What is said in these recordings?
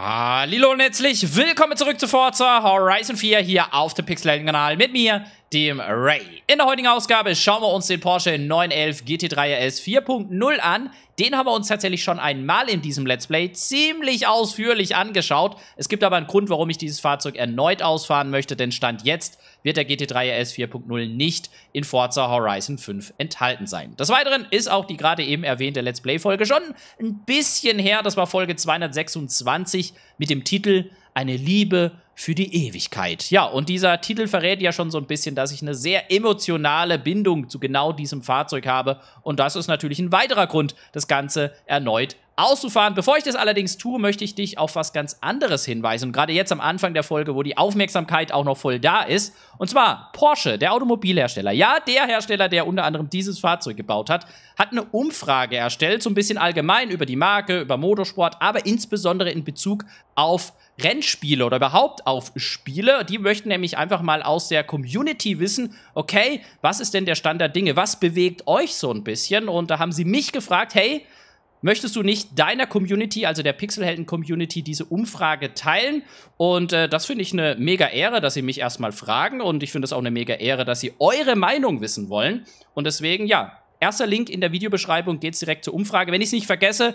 Hallo und herzlich willkommen zurück zu Forza Horizon 4 hier auf dem Pixel-Kanal mit mir, dem Ray. In der heutigen Ausgabe schauen wir uns den Porsche 911 GT3 RS 4.0 an. Den haben wir uns tatsächlich schon einmal in diesem Let's Play ziemlich ausführlich angeschaut. Es gibt aber einen Grund, warum ich dieses Fahrzeug erneut ausfahren möchte, denn Stand jetzt wird der GT3 RS 4.0 nicht in Forza Horizon 5 enthalten sein. Des Weiteren ist auch die gerade eben erwähnte Let's Play-Folge schon ein bisschen her. Das war Folge 226 mit dem Titel Eine Liebe für die Ewigkeit. Ja, und dieser Titel verrät ja schon so ein bisschen, dass ich eine sehr emotionale Bindung zu genau diesem Fahrzeug habe. Und das ist natürlich ein weiterer Grund, das Ganze erneut auszufahren. Bevor ich das allerdings tue, möchte ich dich auf was ganz anderes hinweisen. Und gerade jetzt am Anfang der Folge, wo die Aufmerksamkeit auch noch voll da ist. Und zwar Porsche, der Automobilhersteller. Ja, der Hersteller, der unter anderem dieses Fahrzeug gebaut hat, hat eine Umfrage erstellt, so ein bisschen allgemein über die Marke, über Motorsport, aber insbesondere in Bezug auf Rennspiele oder überhaupt auf Spiele. Die möchten nämlich einfach mal aus der Community wissen, okay, was ist denn der Stand der Dinge? Was bewegt euch so ein bisschen? Und da haben sie mich gefragt, hey, Möchtest du nicht deiner Community, also der Pixelhelden-Community, diese Umfrage teilen? Und äh, das finde ich eine mega Ehre, dass sie mich erstmal fragen. Und ich finde es auch eine mega Ehre, dass sie eure Meinung wissen wollen. Und deswegen, ja, erster Link in der Videobeschreibung geht es direkt zur Umfrage. Wenn ich es nicht vergesse,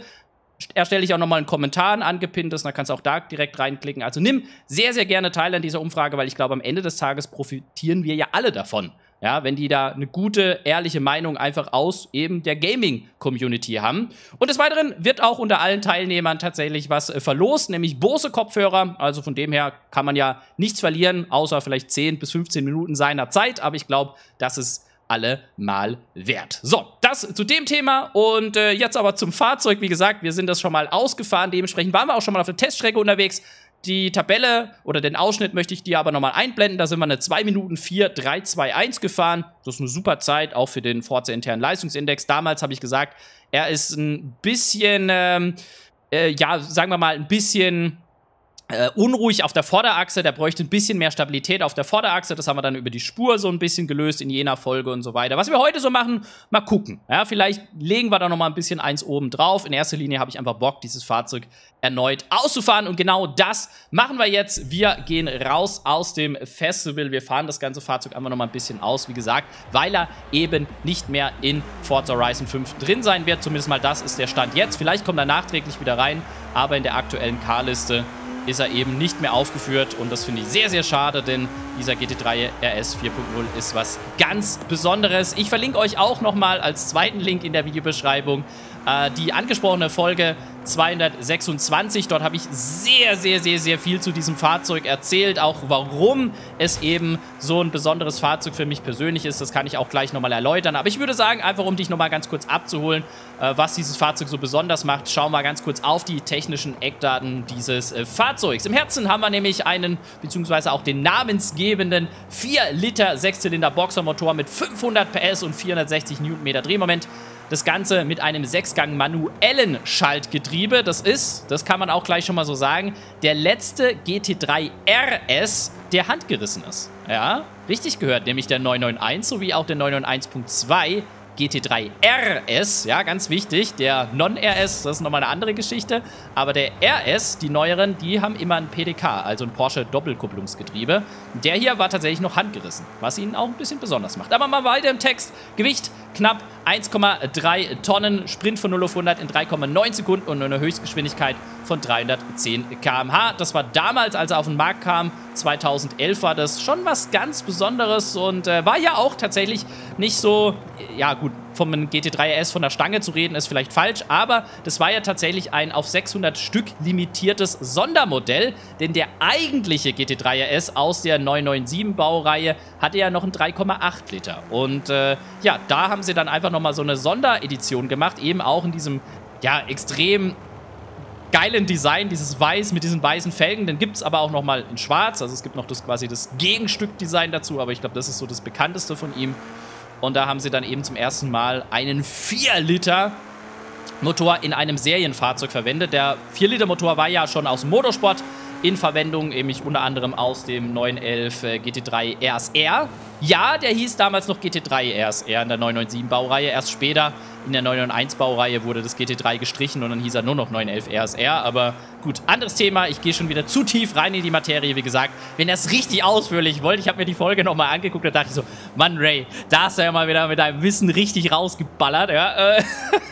erstelle ich auch nochmal einen Kommentar, ein angepinntes, dann kannst du auch da direkt reinklicken. Also nimm sehr, sehr gerne teil an dieser Umfrage, weil ich glaube, am Ende des Tages profitieren wir ja alle davon. Ja, wenn die da eine gute, ehrliche Meinung einfach aus eben der Gaming-Community haben. Und des Weiteren wird auch unter allen Teilnehmern tatsächlich was äh, verlost, nämlich Bose-Kopfhörer. Also von dem her kann man ja nichts verlieren, außer vielleicht 10 bis 15 Minuten seiner Zeit. Aber ich glaube, das ist alle mal wert. So, das zu dem Thema und äh, jetzt aber zum Fahrzeug. Wie gesagt, wir sind das schon mal ausgefahren. Dementsprechend waren wir auch schon mal auf der Teststrecke unterwegs. Die Tabelle oder den Ausschnitt möchte ich dir aber nochmal einblenden. Da sind wir eine 2 Minuten 4, 3, 2, 1 gefahren. Das ist eine super Zeit, auch für den Forza internen Leistungsindex. Damals habe ich gesagt, er ist ein bisschen, ähm, äh, ja, sagen wir mal, ein bisschen äh, unruhig auf der Vorderachse, der bräuchte ein bisschen mehr Stabilität auf der Vorderachse. Das haben wir dann über die Spur so ein bisschen gelöst in jener Folge und so weiter. Was wir heute so machen, mal gucken. Ja, vielleicht legen wir da noch mal ein bisschen eins oben drauf. In erster Linie habe ich einfach Bock, dieses Fahrzeug erneut auszufahren und genau das machen wir jetzt. Wir gehen raus aus dem Festival. Wir fahren das ganze Fahrzeug einfach noch mal ein bisschen aus, wie gesagt, weil er eben nicht mehr in Forza Horizon 5 drin sein wird. Zumindest mal das ist der Stand jetzt. Vielleicht kommt er nachträglich wieder rein, aber in der aktuellen K-Liste ist er eben nicht mehr aufgeführt und das finde ich sehr, sehr schade, denn dieser GT3 RS 4.0 ist was ganz Besonderes. Ich verlinke euch auch nochmal als zweiten Link in der Videobeschreibung äh, die angesprochene Folge 226. Dort habe ich sehr, sehr, sehr, sehr viel zu diesem Fahrzeug erzählt. Auch warum es eben so ein besonderes Fahrzeug für mich persönlich ist. Das kann ich auch gleich nochmal erläutern. Aber ich würde sagen, einfach um dich nochmal ganz kurz abzuholen, äh, was dieses Fahrzeug so besonders macht, schauen wir ganz kurz auf die technischen Eckdaten dieses äh, Fahrzeugs. Im Herzen haben wir nämlich einen, beziehungsweise auch den namensgebenden 4 Liter 6-Zylinder Boxermotor mit 500 PS und 460 Newtonmeter Drehmoment. Das Ganze mit einem Sechsgang manuellen Schaltgetriebe. Das ist, das kann man auch gleich schon mal so sagen, der letzte GT3 RS, der handgerissen ist. Ja, richtig gehört, nämlich der 991 sowie auch der 991.2 GT3 RS, ja, ganz wichtig. Der Non-RS, das ist nochmal eine andere Geschichte. Aber der RS, die neueren, die haben immer ein PDK, also ein Porsche Doppelkupplungsgetriebe. Der hier war tatsächlich noch handgerissen, was ihn auch ein bisschen besonders macht. Aber mal weiter im Text. Gewicht knapp 1,3 Tonnen, Sprint von 0 auf 100 in 3,9 Sekunden und eine Höchstgeschwindigkeit von 310 km/h. Das war damals, als er auf den Markt kam, 2011 war das schon was ganz Besonderes und äh, war ja auch tatsächlich nicht so, ja gut, vom GT3 RS von der Stange zu reden, ist vielleicht falsch, aber das war ja tatsächlich ein auf 600 Stück limitiertes Sondermodell, denn der eigentliche GT3 RS aus der 997 Baureihe hatte ja noch einen 3,8 Liter. Und äh, ja, da haben sie dann einfach nochmal so eine Sonderedition gemacht, eben auch in diesem ja, extrem geilen Design, dieses Weiß mit diesen weißen Felgen. Den gibt es aber auch nochmal in Schwarz. Also es gibt noch das quasi das Gegenstück-Design dazu, aber ich glaube, das ist so das bekannteste von ihm. Und da haben sie dann eben zum ersten Mal einen 4-Liter Motor in einem Serienfahrzeug verwendet. Der 4-Liter-Motor war ja schon aus dem Motorsport in Verwendung, nämlich unter anderem aus dem 911 äh, GT3 RSR. Ja, der hieß damals noch GT3 RSR in der 997 Baureihe. Erst später in der 991 Baureihe wurde das GT3 gestrichen und dann hieß er nur noch 911 RSR. Aber gut, anderes Thema. Ich gehe schon wieder zu tief rein in die Materie. Wie gesagt, wenn er es richtig ausführlich wollte, ich habe mir die Folge nochmal angeguckt, da dachte ich so, Mann, Ray, da hast du ja mal wieder mit deinem Wissen richtig rausgeballert. Ja, äh,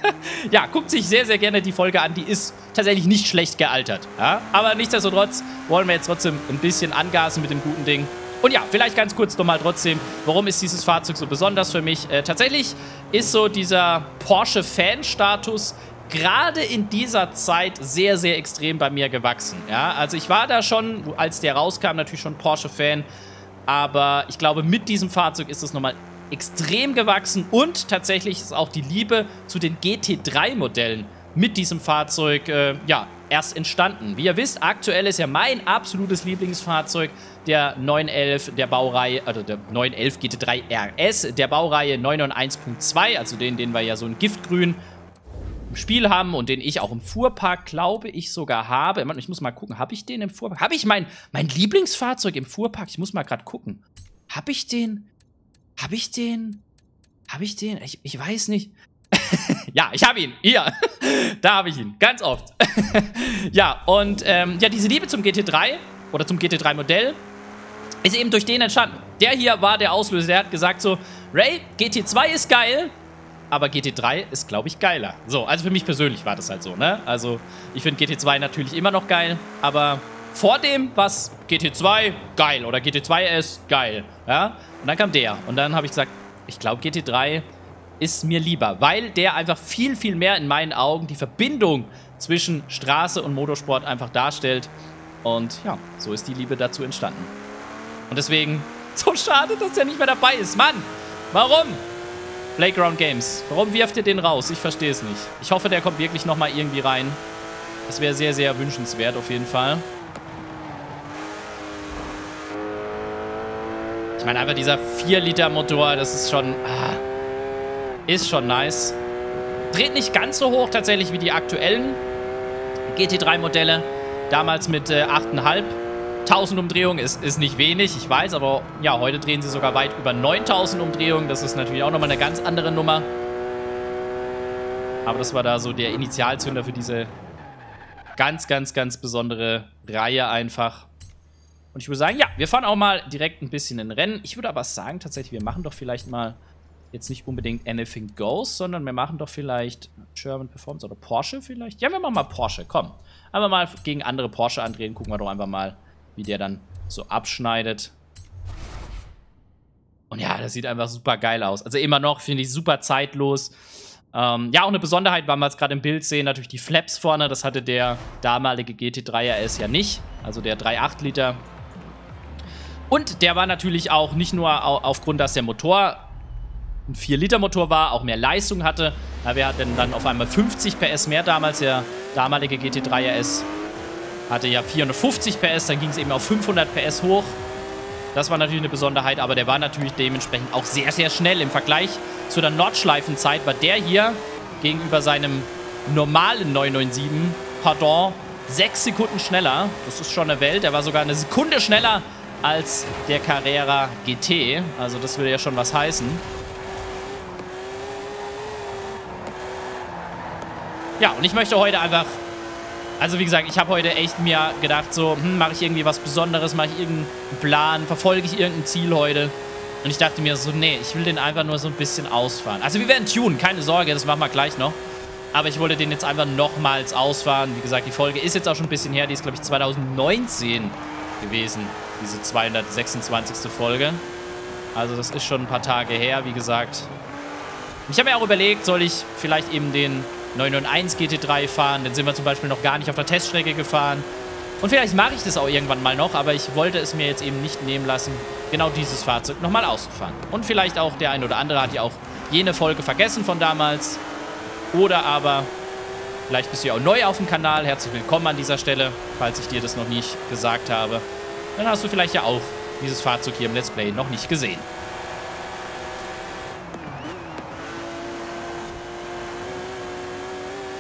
ja guckt sich sehr, sehr gerne die Folge an. Die ist tatsächlich nicht schlecht gealtert. Ja? Aber nichtsdestotrotz wollen wir jetzt trotzdem ein bisschen angasen mit dem guten Ding. Und ja, vielleicht ganz kurz nochmal trotzdem, warum ist dieses Fahrzeug so besonders für mich? Äh, tatsächlich ist so dieser Porsche-Fan-Status gerade in dieser Zeit sehr, sehr extrem bei mir gewachsen. Ja, also ich war da schon, als der rauskam, natürlich schon Porsche-Fan. Aber ich glaube, mit diesem Fahrzeug ist es nochmal extrem gewachsen. Und tatsächlich ist auch die Liebe zu den GT3-Modellen mit diesem Fahrzeug, äh, ja, erst entstanden. Wie ihr wisst, aktuell ist ja mein absolutes Lieblingsfahrzeug der 911 der Baureihe, also der 911 GT3 RS der Baureihe 991.2, also den, den wir ja so in Giftgrün im Spiel haben und den ich auch im Fuhrpark, glaube ich, sogar habe. Ich muss mal gucken, habe ich den im Fuhrpark? Habe ich mein, mein Lieblingsfahrzeug im Fuhrpark? Ich muss mal gerade gucken. Habe ich den? Habe ich den? Habe ich den? Ich, ich weiß nicht. ja, ich habe ihn. Hier. da habe ich ihn. Ganz oft. ja, und ähm, ja, diese Liebe zum GT3 oder zum GT3-Modell ist eben durch den entstanden. Der hier war der Auslöser. Der hat gesagt so, Ray, GT2 ist geil, aber GT3 ist, glaube ich, geiler. So, also für mich persönlich war das halt so, ne? Also, ich finde GT2 natürlich immer noch geil, aber vor dem was GT2 geil oder GT2S geil, ja? Und dann kam der und dann habe ich gesagt, ich glaube GT3 ist mir lieber, weil der einfach viel, viel mehr in meinen Augen die Verbindung zwischen Straße und Motorsport einfach darstellt. Und ja, so ist die Liebe dazu entstanden. Und deswegen, so schade, dass der nicht mehr dabei ist. Mann, warum? Playground Games, warum wirft ihr den raus? Ich verstehe es nicht. Ich hoffe, der kommt wirklich nochmal irgendwie rein. Das wäre sehr, sehr wünschenswert auf jeden Fall. Ich meine, einfach dieser 4-Liter-Motor, das ist schon... Ah, ist schon nice. Dreht nicht ganz so hoch tatsächlich wie die aktuellen GT3-Modelle. Damals mit äh, 8,5. 1000 Umdrehungen ist, ist nicht wenig, ich weiß, aber ja, heute drehen sie sogar weit über 9000 Umdrehungen. Das ist natürlich auch nochmal eine ganz andere Nummer. Aber das war da so der Initialzünder für diese ganz, ganz, ganz besondere Reihe einfach. Und ich würde sagen, ja, wir fahren auch mal direkt ein bisschen in Rennen. Ich würde aber sagen, tatsächlich, wir machen doch vielleicht mal jetzt nicht unbedingt Anything Goes, sondern wir machen doch vielleicht German Performance oder Porsche vielleicht. Ja, wir machen mal Porsche, komm. Einfach mal gegen andere Porsche andrehen, gucken wir doch einfach mal, wie der dann so abschneidet. Und ja, das sieht einfach super geil aus. Also immer noch, finde ich, super zeitlos. Ähm, ja, auch eine Besonderheit, weil wir es gerade im Bild sehen, natürlich die Flaps vorne. Das hatte der damalige GT3 RS ja nicht. Also der 3,8 Liter. Und der war natürlich auch nicht nur aufgrund, dass der Motor ein 4-Liter-Motor war, auch mehr Leistung hatte. Ja, wir hatten dann auf einmal 50 PS mehr damals. Der damalige GT3 RS hatte ja 450 PS, dann ging es eben auf 500 PS hoch. Das war natürlich eine Besonderheit, aber der war natürlich dementsprechend auch sehr, sehr schnell. Im Vergleich zu der Nordschleifenzeit war der hier gegenüber seinem normalen 997, pardon, 6 Sekunden schneller. Das ist schon eine Welt. Er war sogar eine Sekunde schneller als der Carrera GT. Also das würde ja schon was heißen. Ja, und ich möchte heute einfach... Also wie gesagt, ich habe heute echt mir gedacht, so, hm, mache ich irgendwie was Besonderes, mache ich irgendeinen Plan, verfolge ich irgendein Ziel heute. Und ich dachte mir so, nee, ich will den einfach nur so ein bisschen ausfahren. Also wir werden tunen, keine Sorge, das machen wir gleich noch. Aber ich wollte den jetzt einfach nochmals ausfahren. Wie gesagt, die Folge ist jetzt auch schon ein bisschen her. Die ist, glaube ich, 2019 gewesen, diese 226. Folge. Also das ist schon ein paar Tage her, wie gesagt. Ich habe mir auch überlegt, soll ich vielleicht eben den 991 GT3 fahren. Den sind wir zum Beispiel noch gar nicht auf der Teststrecke gefahren. Und vielleicht mache ich das auch irgendwann mal noch, aber ich wollte es mir jetzt eben nicht nehmen lassen, genau dieses Fahrzeug nochmal auszufahren. Und vielleicht auch der ein oder andere hat ja auch jene Folge vergessen von damals. Oder aber vielleicht bist du ja auch neu auf dem Kanal. Herzlich willkommen an dieser Stelle, falls ich dir das noch nicht gesagt habe. Dann hast du vielleicht ja auch dieses Fahrzeug hier im Let's Play noch nicht gesehen.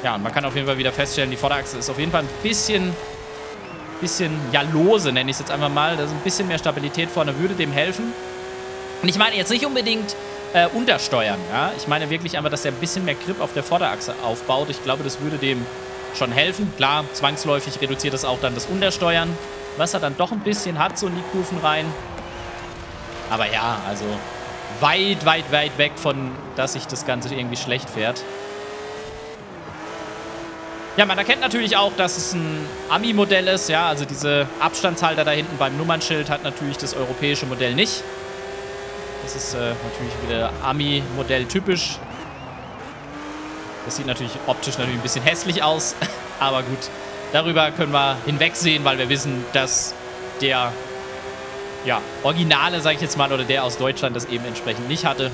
Ja, und man kann auf jeden Fall wieder feststellen, die Vorderachse ist auf jeden Fall ein bisschen, bisschen, ja, lose, nenne ich es jetzt einfach mal. Da ist ein bisschen mehr Stabilität vorne, würde dem helfen. Und ich meine jetzt nicht unbedingt äh, untersteuern. Ja? Ich meine wirklich einfach, dass er ein bisschen mehr Grip auf der Vorderachse aufbaut. Ich glaube, das würde dem schon helfen. Klar, zwangsläufig reduziert das auch dann das Untersteuern, was er dann doch ein bisschen hat, so in die Kurven rein. Aber ja, also weit, weit, weit weg von, dass sich das Ganze irgendwie schlecht fährt. Ja, man erkennt natürlich auch, dass es ein Ami-Modell ist. Ja, also diese Abstandshalter da hinten beim Nummernschild hat natürlich das europäische Modell nicht. Das ist äh, natürlich wieder Ami-Modell typisch. Das sieht natürlich optisch natürlich ein bisschen hässlich aus. Aber gut, darüber können wir hinwegsehen, weil wir wissen, dass der ja, Originale, sage ich jetzt mal, oder der aus Deutschland das eben entsprechend nicht hatte.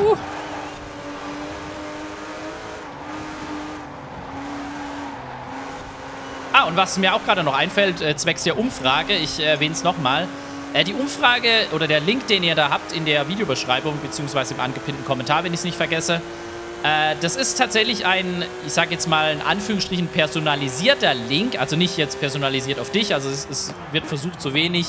Uh. Und was mir auch gerade noch einfällt, äh, zwecks der Umfrage, ich äh, erwähne es nochmal. Äh, die Umfrage oder der Link, den ihr da habt in der Videobeschreibung, beziehungsweise im angepinnten Kommentar, wenn ich es nicht vergesse, äh, das ist tatsächlich ein, ich sage jetzt mal in Anführungsstrichen personalisierter Link, also nicht jetzt personalisiert auf dich, also es, es wird versucht, so wenig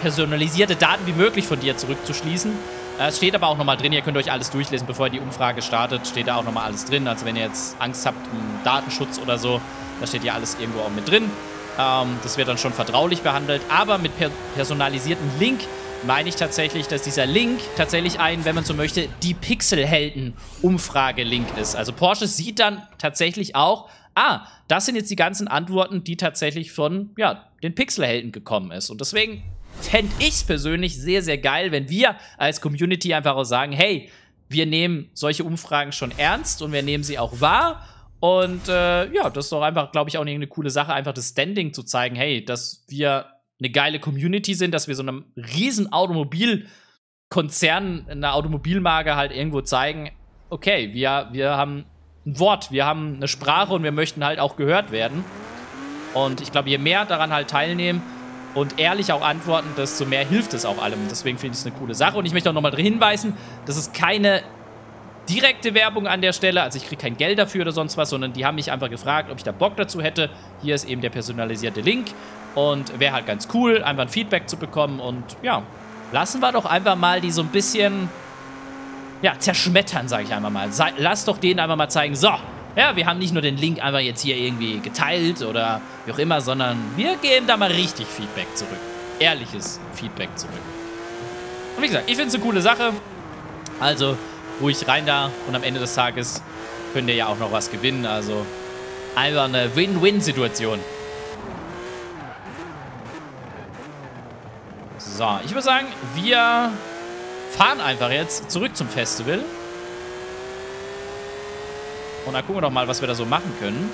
personalisierte Daten wie möglich von dir zurückzuschließen. Äh, es steht aber auch nochmal drin, ihr könnt euch alles durchlesen, bevor ihr die Umfrage startet, steht da auch nochmal alles drin. Also wenn ihr jetzt Angst habt um Datenschutz oder so, da steht ja alles irgendwo auch mit drin. Ähm, das wird dann schon vertraulich behandelt, aber mit per personalisierten Link meine ich tatsächlich, dass dieser Link tatsächlich ein, wenn man so möchte, die Pixelhelden-Umfrage-Link ist. Also Porsche sieht dann tatsächlich auch, ah, das sind jetzt die ganzen Antworten, die tatsächlich von, ja, den Pixelhelden gekommen ist. Und deswegen fände ich es persönlich sehr, sehr geil, wenn wir als Community einfach auch sagen, hey, wir nehmen solche Umfragen schon ernst und wir nehmen sie auch wahr. Und äh, ja, das ist doch einfach, glaube ich, auch eine coole Sache, einfach das Standing zu zeigen, hey, dass wir eine geile Community sind, dass wir so einem riesen Automobilkonzern, einer Automobilmarke halt irgendwo zeigen, okay, wir, wir haben ein Wort, wir haben eine Sprache und wir möchten halt auch gehört werden. Und ich glaube, je mehr daran halt teilnehmen und ehrlich auch antworten, desto mehr hilft es auch allem. Deswegen finde ich es eine coole Sache. Und ich möchte auch nochmal hinweisen, das ist keine direkte Werbung an der Stelle, also ich kriege kein Geld dafür oder sonst was, sondern die haben mich einfach gefragt, ob ich da Bock dazu hätte. Hier ist eben der personalisierte Link und wäre halt ganz cool, einfach ein Feedback zu bekommen. Und ja, lassen wir doch einfach mal die so ein bisschen, ja, zerschmettern, sage ich einfach mal. Lass doch denen einfach mal zeigen, so, ja, wir haben nicht nur den Link einfach jetzt hier irgendwie geteilt oder wie auch immer, sondern wir geben da mal richtig Feedback zurück. Ehrliches Feedback zurück. Und wie gesagt, ich finde es eine coole Sache. Also ruhig rein da und am Ende des Tages könnt ihr ja auch noch was gewinnen. Also einfach eine Win-Win-Situation. So, ich würde sagen, wir fahren einfach jetzt zurück zum Festival. Und dann gucken wir doch mal, was wir da so machen können.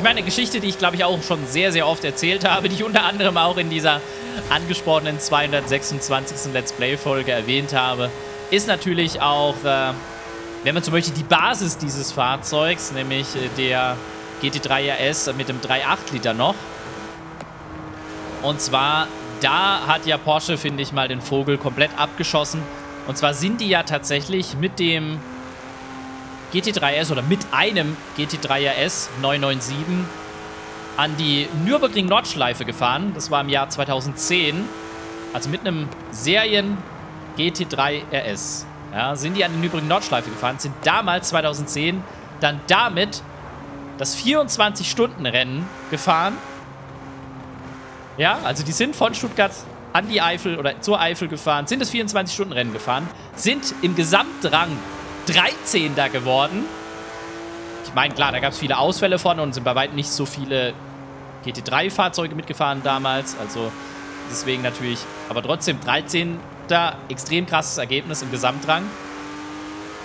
Ich meine, eine Geschichte, die ich glaube ich auch schon sehr, sehr oft erzählt habe, die ich unter anderem auch in dieser angesprochenen 226. Let's Play-Folge erwähnt habe, ist natürlich auch, äh, wenn man zum Beispiel die Basis dieses Fahrzeugs, nämlich äh, der GT3 RS mit dem 3.8 Liter noch. Und zwar, da hat ja Porsche, finde ich mal, den Vogel komplett abgeschossen. Und zwar sind die ja tatsächlich mit dem GT3 RS oder mit einem GT3 RS 997 an die Nürburgring Nordschleife gefahren. Das war im Jahr 2010. Also mit einem Serien GT3 RS. Ja, sind die an die Nürburgring Nordschleife gefahren, sind damals 2010 dann damit das 24-Stunden-Rennen gefahren. Ja, also die sind von Stuttgart an die Eifel oder zur Eifel gefahren, sind das 24-Stunden-Rennen gefahren, sind im Gesamtrang 13. geworden. Ich meine, klar, da gab es viele Ausfälle von und sind bei weitem nicht so viele GT3-Fahrzeuge mitgefahren damals. Also deswegen natürlich, aber trotzdem 13. extrem krasses Ergebnis im Gesamtrang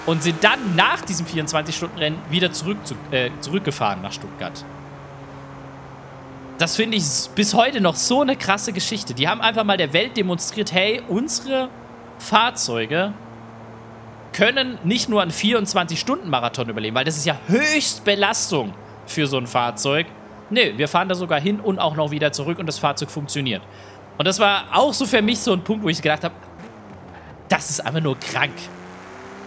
und sind dann nach diesem 24-Stunden-Rennen wieder zurück zu, äh, zurückgefahren nach Stuttgart. Das finde ich bis heute noch so eine krasse Geschichte. Die haben einfach mal der Welt demonstriert, hey, unsere Fahrzeuge können nicht nur einen 24-Stunden-Marathon überleben, weil das ist ja Höchstbelastung für so ein Fahrzeug. Nee, wir fahren da sogar hin und auch noch wieder zurück und das Fahrzeug funktioniert. Und das war auch so für mich so ein Punkt, wo ich gedacht habe, das ist einfach nur krank.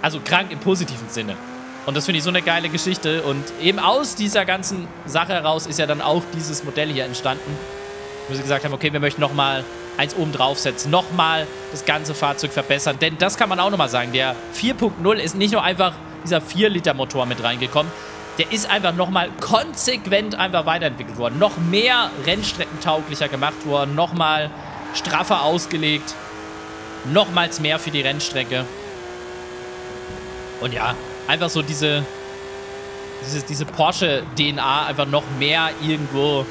Also krank im positiven Sinne. Und das finde ich so eine geile Geschichte. Und eben aus dieser ganzen Sache heraus ist ja dann auch dieses Modell hier entstanden. Wo sie gesagt haben, okay, wir möchten nochmal eins oben draufsetzen, nochmal das ganze Fahrzeug verbessern. Denn das kann man auch nochmal sagen, der 4.0 ist nicht nur einfach dieser 4-Liter-Motor mit reingekommen, der ist einfach nochmal konsequent einfach weiterentwickelt worden. Noch mehr rennstreckentauglicher gemacht worden, nochmal straffer ausgelegt, nochmals mehr für die Rennstrecke. Und ja, einfach so diese, diese, diese Porsche-DNA einfach noch mehr irgendwo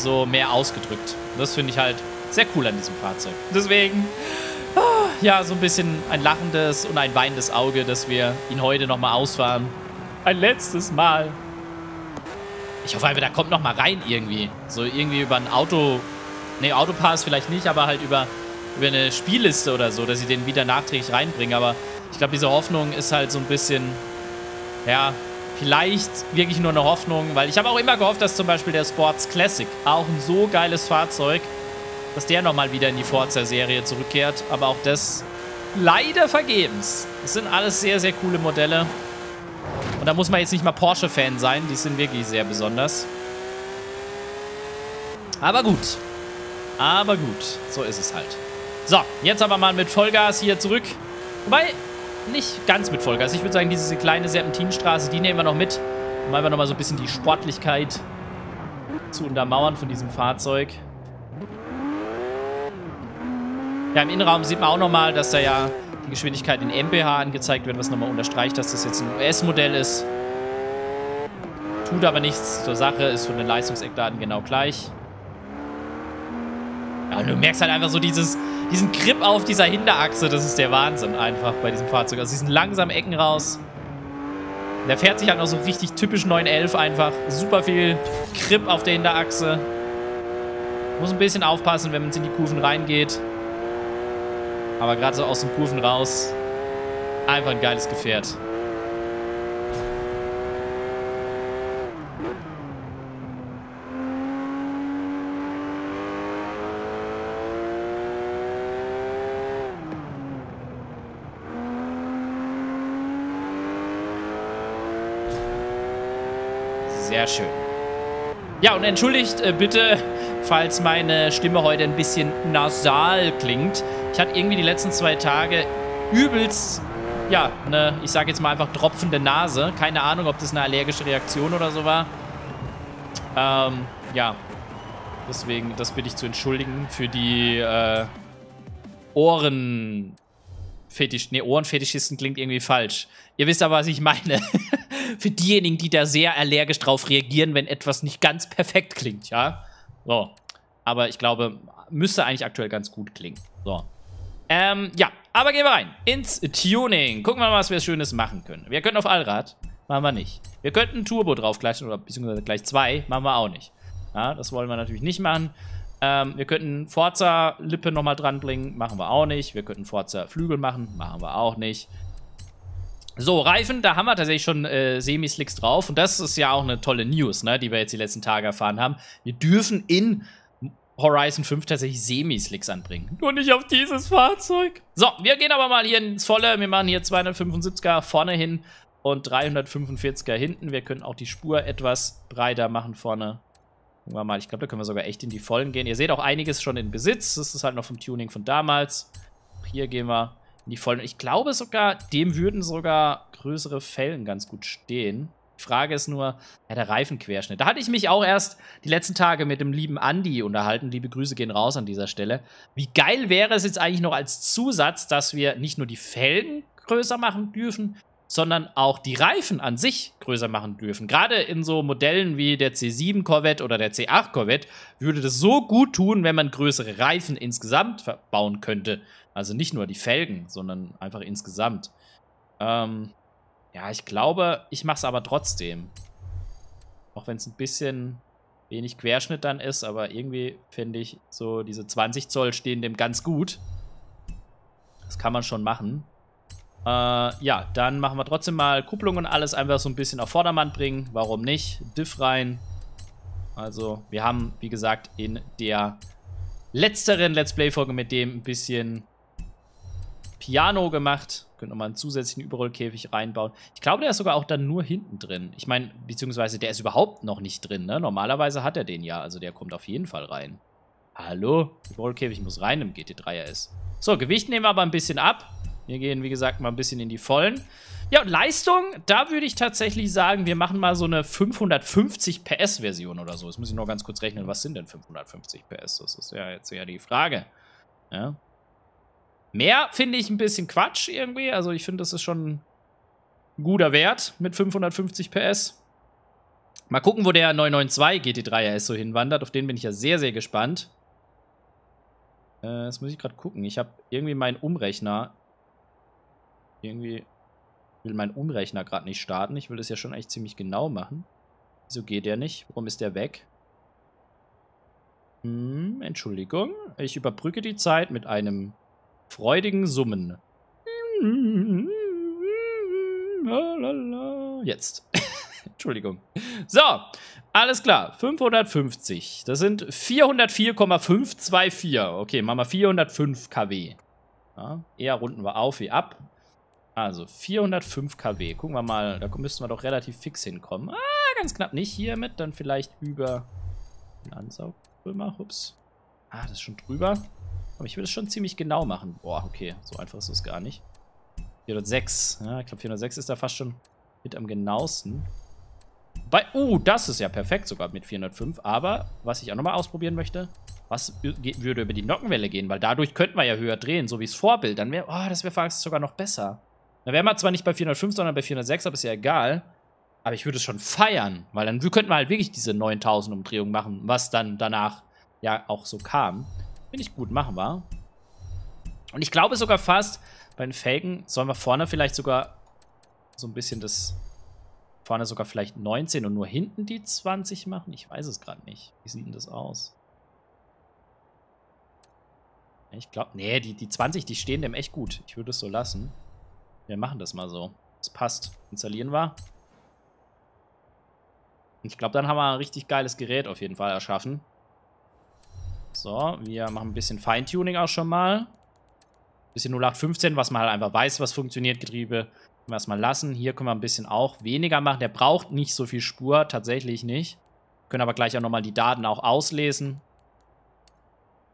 so mehr ausgedrückt. Das finde ich halt sehr cool an diesem Fahrzeug. Deswegen, ah, ja, so ein bisschen ein lachendes und ein weinendes Auge, dass wir ihn heute nochmal ausfahren. Ein letztes Mal. Ich hoffe einfach, da kommt nochmal rein irgendwie. So irgendwie über ein Auto... Ne, Autopass vielleicht nicht, aber halt über, über eine Spielliste oder so, dass sie den wieder nachträglich reinbringen. Aber ich glaube, diese Hoffnung ist halt so ein bisschen... Ja, vielleicht wirklich nur eine Hoffnung, weil ich habe auch immer gehofft, dass zum Beispiel der Sports Classic, auch ein so geiles Fahrzeug, dass der nochmal wieder in die Forza-Serie zurückkehrt. Aber auch das leider vergebens. Das sind alles sehr, sehr coole Modelle. Und da muss man jetzt nicht mal Porsche-Fan sein. Die sind wirklich sehr besonders. Aber gut. Aber gut. So ist es halt. So, jetzt aber mal mit Vollgas hier zurück. Wobei, nicht ganz mit Vollgas. Ich würde sagen, diese kleine Serpentinstraße, die nehmen wir noch mit. Um einfach nochmal so ein bisschen die Sportlichkeit zu untermauern von diesem Fahrzeug. Ja, im Innenraum sieht man auch nochmal, dass da ja die Geschwindigkeit in MPH angezeigt wird, was nochmal unterstreicht, dass das jetzt ein US-Modell ist. Tut aber nichts zur Sache, ist von den Leistungseckdaten genau gleich. Ja, und du merkst halt einfach so dieses, diesen Grip auf dieser Hinterachse, das ist der Wahnsinn einfach bei diesem Fahrzeug. Also diesen langsamen Ecken raus. Der fährt sich halt noch so richtig typisch 911 einfach. Super viel Grip auf der Hinterachse. Muss ein bisschen aufpassen, wenn man in die Kurven reingeht. Aber gerade so aus den Kurven raus, einfach ein geiles Gefährt. Sehr schön. Ja, und entschuldigt äh, bitte, falls meine Stimme heute ein bisschen nasal klingt. Ich hatte irgendwie die letzten zwei Tage übelst, ja, eine, ich sage jetzt mal einfach tropfende Nase. Keine Ahnung, ob das eine allergische Reaktion oder so war. Ähm, ja. Deswegen, das bitte ich zu entschuldigen für die, äh, Ohren... Fetisch, nee, Ohrenfetischisten klingt irgendwie falsch. Ihr wisst aber, was ich meine. Für diejenigen, die da sehr allergisch drauf reagieren, wenn etwas nicht ganz perfekt klingt, ja? So. Aber ich glaube, müsste eigentlich aktuell ganz gut klingen. So. Ähm, ja, aber gehen wir rein ins Tuning. Gucken wir mal, was wir Schönes machen können. Wir können auf Allrad, machen wir nicht. Wir könnten Turbo draufgleichen oder beziehungsweise gleich zwei, machen wir auch nicht. Ja, das wollen wir natürlich nicht machen. Ähm, wir könnten Forza-Lippe nochmal dranbringen, machen wir auch nicht. Wir könnten Forza-Flügel machen, machen wir auch nicht. So, Reifen, da haben wir tatsächlich schon äh, Semi-Slicks drauf. Und das ist ja auch eine tolle News, ne, die wir jetzt die letzten Tage erfahren haben. Wir dürfen in Horizon 5 tatsächlich Semi-Slicks anbringen. Nur nicht auf dieses Fahrzeug. So, wir gehen aber mal hier ins Volle. Wir machen hier 275er vorne hin und 345er hinten. Wir können auch die Spur etwas breiter machen vorne. Gucken wir mal. Ich glaube, da können wir sogar echt in die Vollen gehen. Ihr seht auch einiges schon in Besitz. Das ist halt noch vom Tuning von damals. Hier gehen wir in die Vollen. Ich glaube sogar, dem würden sogar größere Fällen ganz gut stehen. Die Frage ist nur, ja, der Reifenquerschnitt. Da hatte ich mich auch erst die letzten Tage mit dem lieben Andi unterhalten. Liebe Grüße gehen raus an dieser Stelle. Wie geil wäre es jetzt eigentlich noch als Zusatz, dass wir nicht nur die Felgen größer machen dürfen, sondern auch die Reifen an sich größer machen dürfen. Gerade in so Modellen wie der C7 Corvette oder der C8 Corvette würde das so gut tun, wenn man größere Reifen insgesamt verbauen könnte. Also nicht nur die Felgen, sondern einfach insgesamt. Ähm, ja, ich glaube, ich mache es aber trotzdem. Auch wenn es ein bisschen wenig Querschnitt dann ist, aber irgendwie finde ich so diese 20 Zoll stehen dem ganz gut. Das kann man schon machen. Äh, ja, dann machen wir trotzdem mal Kupplung und alles einfach so ein bisschen auf Vordermann bringen. Warum nicht? Diff rein. Also, wir haben, wie gesagt, in der letzteren Let's Play-Folge mit dem ein bisschen Piano gemacht. Könnte nochmal einen zusätzlichen Überrollkäfig reinbauen. Ich glaube, der ist sogar auch dann nur hinten drin. Ich meine, beziehungsweise der ist überhaupt noch nicht drin, ne? Normalerweise hat er den ja, also der kommt auf jeden Fall rein. Hallo? Überrollkäfig muss rein im GT3 RS. So, Gewicht nehmen wir aber ein bisschen ab. Wir gehen, wie gesagt, mal ein bisschen in die Vollen. Ja, und Leistung, da würde ich tatsächlich sagen, wir machen mal so eine 550 PS-Version oder so. Jetzt muss ich noch ganz kurz rechnen, was sind denn 550 PS? Das ist ja jetzt ja die Frage. Ja. Mehr finde ich ein bisschen Quatsch irgendwie. Also ich finde, das ist schon ein guter Wert mit 550 PS. Mal gucken, wo der 992 GT3 RS so hinwandert. Auf den bin ich ja sehr, sehr gespannt. Äh, jetzt muss ich gerade gucken. Ich habe irgendwie meinen Umrechner. Irgendwie will mein Umrechner gerade nicht starten. Ich will das ja schon eigentlich ziemlich genau machen. Wieso geht der nicht? Warum ist der weg? Hm, Entschuldigung. Ich überbrücke die Zeit mit einem freudigen Summen. Jetzt. Entschuldigung. So, alles klar. 550. Das sind 404,524. Okay, machen wir 405 kW. Ja, eher runden wir auf wie ab. Also 405 kW. Gucken wir mal, da müssten wir doch relativ fix hinkommen. Ah, ganz knapp nicht hiermit. Dann vielleicht über den Ansaugrömer. Ups. Ah, das ist schon drüber. Aber ich will das schon ziemlich genau machen. Boah, okay. So einfach ist es gar nicht. 406. Ja, ich glaube 406 ist da fast schon mit am genauesten. Bei, uh, das ist ja perfekt sogar mit 405. Aber, was ich auch nochmal ausprobieren möchte, was würde über die Nockenwelle gehen? Weil dadurch könnten wir ja höher drehen, so wie das Vorbild. Dann wäre, oh, das wäre fast sogar noch besser. Da wären wir zwar nicht bei 405, sondern bei 406, aber ist ja egal. Aber ich würde es schon feiern, weil dann könnten wir halt wirklich diese 9000 Umdrehungen machen, was dann danach ja auch so kam. Finde ich gut, machen wir. Und ich glaube sogar fast, bei den Felgen sollen wir vorne vielleicht sogar so ein bisschen das... Vorne sogar vielleicht 19 und nur hinten die 20 machen? Ich weiß es gerade nicht. Wie sieht denn das aus? Ich glaube, nee, die, die 20, die stehen dem echt gut. Ich würde es so lassen. Wir machen das mal so. Das passt. Installieren wir. Ich glaube, dann haben wir ein richtig geiles Gerät auf jeden Fall erschaffen. So, wir machen ein bisschen Feintuning auch schon mal. Bisschen 0815, was man halt einfach weiß, was funktioniert. Getriebe können wir erstmal lassen. Hier können wir ein bisschen auch weniger machen. Der braucht nicht so viel Spur, tatsächlich nicht. Können aber gleich auch nochmal die Daten auch auslesen.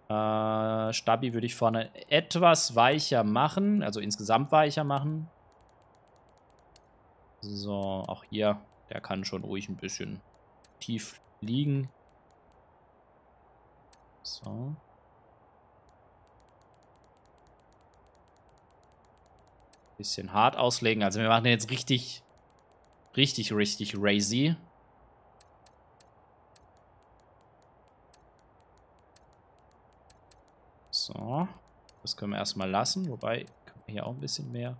Äh, Stabi würde ich vorne etwas weicher machen. Also insgesamt weicher machen. So, auch hier. Der kann schon ruhig ein bisschen tief liegen. So. Bisschen hart auslegen. Also wir machen den jetzt richtig, richtig, richtig crazy. Das können wir erstmal lassen. Wobei, können wir hier auch ein bisschen mehr.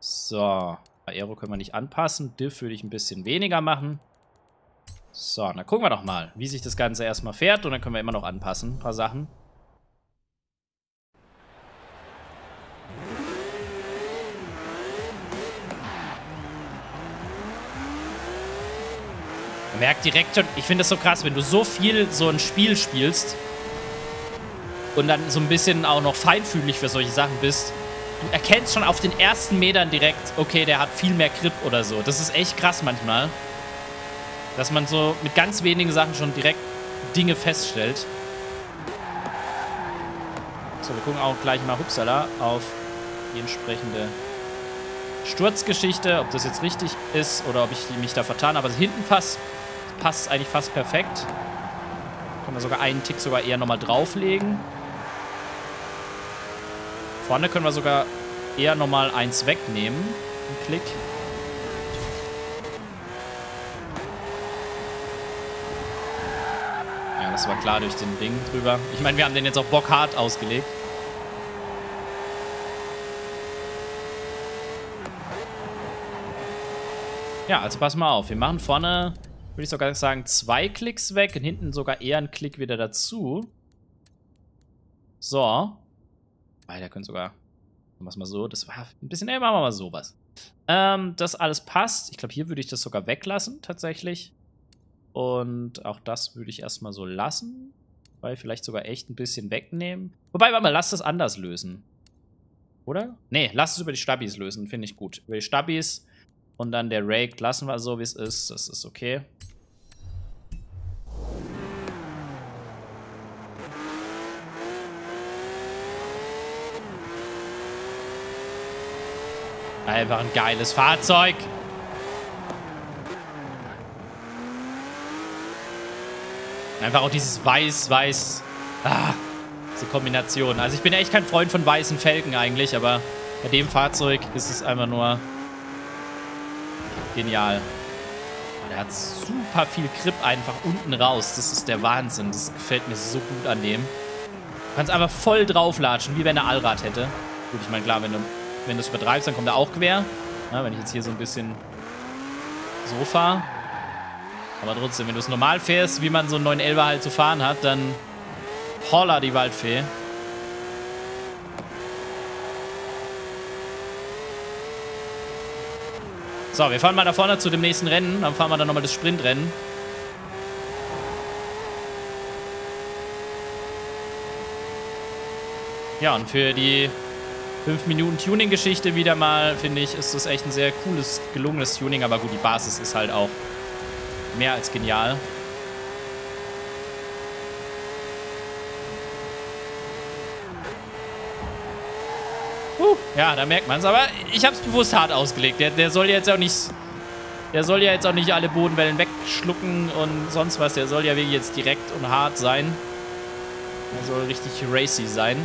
So. Aero können wir nicht anpassen. Diff würde ich ein bisschen weniger machen. So, dann gucken wir doch mal, wie sich das Ganze erstmal fährt. Und dann können wir immer noch anpassen, ein paar Sachen. Merkt direkt schon, ich finde das so krass, wenn du so viel so ein Spiel spielst und dann so ein bisschen auch noch feinfühlig für solche Sachen bist, du erkennst schon auf den ersten Metern direkt, okay, der hat viel mehr Grip oder so. Das ist echt krass manchmal. Dass man so mit ganz wenigen Sachen schon direkt Dinge feststellt. So, wir gucken auch gleich mal, hupsala, auf die entsprechende Sturzgeschichte, ob das jetzt richtig ist oder ob ich mich da vertan habe. Aber hinten fast, passt eigentlich fast perfekt. Können wir sogar einen Tick sogar eher nochmal drauflegen. Vorne können wir sogar eher nochmal eins wegnehmen. Ein Klick. das war klar durch den Ring drüber. Ich meine, wir haben den jetzt auch bockhart ausgelegt. Ja, also pass mal auf. Wir machen vorne, würde ich sogar sagen, zwei Klicks weg und hinten sogar eher einen Klick wieder dazu. So. Weil können sogar, machen wir mal so, das war ein bisschen, ey, machen wir mal sowas. Ähm, das alles passt. Ich glaube, hier würde ich das sogar weglassen, tatsächlich. Und auch das würde ich erstmal so lassen. Wobei, vielleicht sogar echt ein bisschen wegnehmen. Wobei, warte mal, lass das anders lösen. Oder? Nee, lass es über die Stabis lösen, finde ich gut. Über die Stabis und dann der Rake lassen wir so, wie es ist. Das ist okay. Einfach ein geiles Fahrzeug. Einfach auch dieses Weiß-Weiß. Ah, diese Kombination. Also ich bin echt kein Freund von weißen Felgen eigentlich, aber bei dem Fahrzeug ist es einfach nur genial. Der hat super viel Grip einfach unten raus. Das ist der Wahnsinn. Das gefällt mir so gut an dem. Du kannst einfach voll drauflatschen, wie wenn er Allrad hätte. Gut, ich meine, klar, wenn du, wenn es übertreibst, dann kommt er auch quer. Ja, wenn ich jetzt hier so ein bisschen so fahre. Aber trotzdem, wenn du es normal fährst, wie man so einen 911er halt zu fahren hat, dann holla die Waldfee. So, wir fahren mal da vorne zu dem nächsten Rennen. Dann fahren wir dann nochmal das Sprintrennen. Ja, und für die 5 Minuten Tuning-Geschichte wieder mal, finde ich, ist das echt ein sehr cooles, gelungenes Tuning. Aber gut, die Basis ist halt auch mehr als genial. Uh, ja, da merkt man es. Aber ich habe es bewusst hart ausgelegt. Der, der soll jetzt auch nicht... Der soll ja jetzt auch nicht alle Bodenwellen wegschlucken und sonst was. Der soll ja wirklich jetzt direkt und hart sein. Er soll richtig racy sein.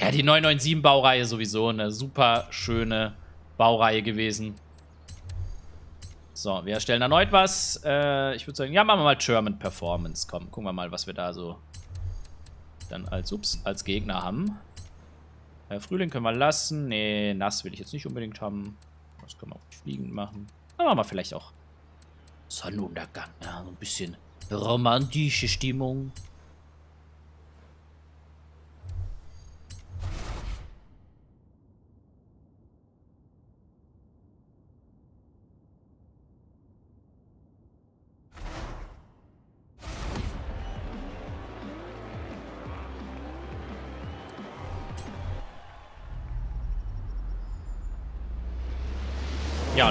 Ja, die 997-Baureihe sowieso eine super schöne Baureihe gewesen. So, wir erstellen erneut was. Äh, ich würde sagen, ja, machen wir mal German Performance. Komm, gucken wir mal, was wir da so dann als, ups, als Gegner haben. Äh, Frühling können wir lassen. Nee, nass will ich jetzt nicht unbedingt haben. Das können wir auch fliegend machen. Dann machen wir vielleicht auch Sonnenuntergang. Ja, so ein bisschen romantische Stimmung.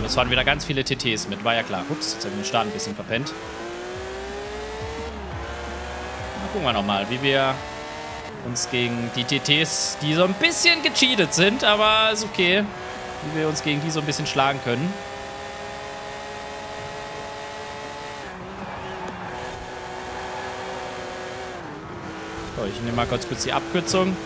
Es waren wieder ganz viele TTs mit, war ja klar. Ups, jetzt habe ich den Start ein bisschen verpennt. Na, gucken wir nochmal, wie wir uns gegen die TTs, die so ein bisschen gecheatet sind, aber ist okay, wie wir uns gegen die so ein bisschen schlagen können. So, ich nehme mal kurz kurz die Abkürzung.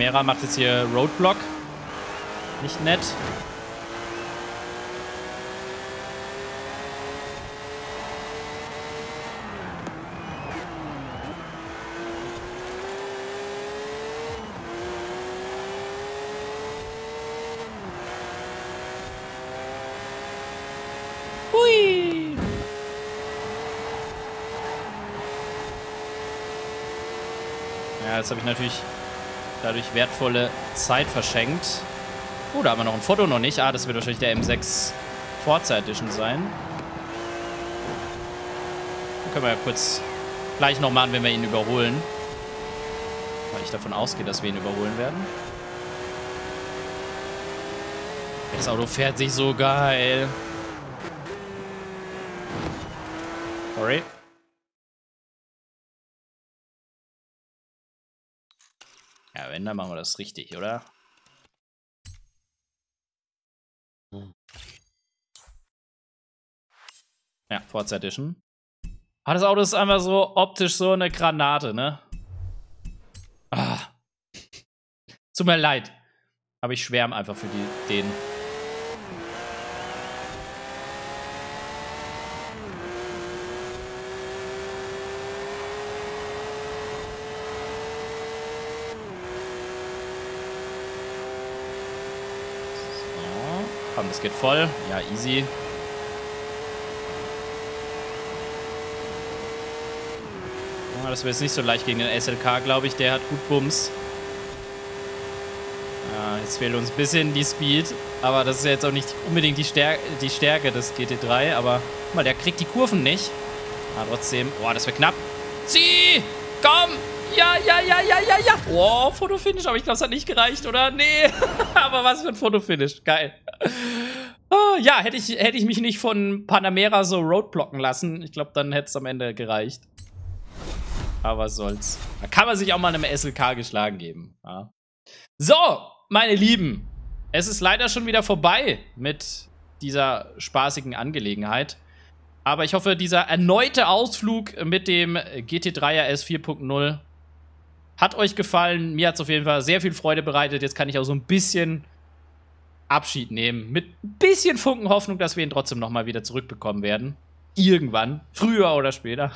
Panamera macht jetzt hier Roadblock. Nicht nett. Ja, jetzt habe ich natürlich dadurch wertvolle Zeit verschenkt. Oh, da haben wir noch ein Foto noch nicht. Ah, das wird wahrscheinlich der M6 Forza Edition sein. Dann können wir ja kurz gleich noch machen, wenn wir ihn überholen. Weil ich davon ausgehe, dass wir ihn überholen werden. Das Auto fährt sich so geil. Sorry. Wenn, dann machen wir das richtig, oder? Ja, Forza Edition. Ah, das Auto ist einfach so optisch so eine Granate, ne? Ah. Tut mir leid. Aber ich schwärme einfach für die, den. Komm, das geht voll. Ja, easy. Ja, das wird jetzt nicht so leicht gegen den SLK, glaube ich. Der hat gut Bums. Ja, jetzt fehlt uns ein bisschen die Speed. Aber das ist jetzt auch nicht unbedingt die, Stär die Stärke des GT3. Aber guck mal, der kriegt die Kurven nicht. Aber trotzdem. Boah, das wird knapp. Zieh! Komm! Ja, ja, ja, ja, ja, ja. Wow, Fotofinish. Aber ich glaube, es hat nicht gereicht, oder? Nee. aber was für ein Fotofinish. Geil. Oh, ja, hätte ich, hätte ich mich nicht von Panamera so roadblocken lassen. Ich glaube, dann hätte es am Ende gereicht. Aber was soll's. Da kann man sich auch mal einem SLK geschlagen geben. Ja. So, meine Lieben. Es ist leider schon wieder vorbei mit dieser spaßigen Angelegenheit. Aber ich hoffe, dieser erneute Ausflug mit dem GT3 RS 4.0 hat euch gefallen. Mir hat es auf jeden Fall sehr viel Freude bereitet. Jetzt kann ich auch so ein bisschen Abschied nehmen. Mit ein bisschen Funken Hoffnung, dass wir ihn trotzdem nochmal wieder zurückbekommen werden. Irgendwann. Früher oder später.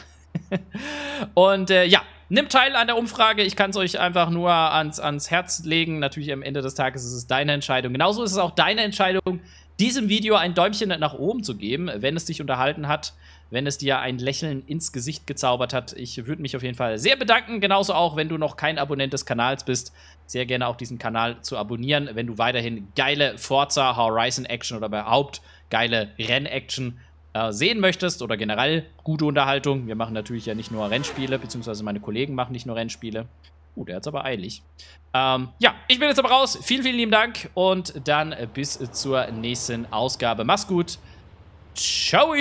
Und äh, ja, nimmt teil an der Umfrage. Ich kann es euch einfach nur ans, ans Herz legen. Natürlich am Ende des Tages ist es deine Entscheidung. Genauso ist es auch deine Entscheidung, diesem Video ein Däumchen nach oben zu geben, wenn es dich unterhalten hat, wenn es dir ein Lächeln ins Gesicht gezaubert hat. Ich würde mich auf jeden Fall sehr bedanken. Genauso auch, wenn du noch kein Abonnent des Kanals bist, sehr gerne auch diesen Kanal zu abonnieren, wenn du weiterhin geile Forza Horizon Action oder überhaupt geile Rennaction äh, sehen möchtest oder generell gute Unterhaltung. Wir machen natürlich ja nicht nur Rennspiele, beziehungsweise meine Kollegen machen nicht nur Rennspiele. Uh, der hat's aber eilig. Ähm, ja, ich bin jetzt aber raus. Vielen, vielen lieben Dank und dann bis zur nächsten Ausgabe. Mach's gut. Ciao!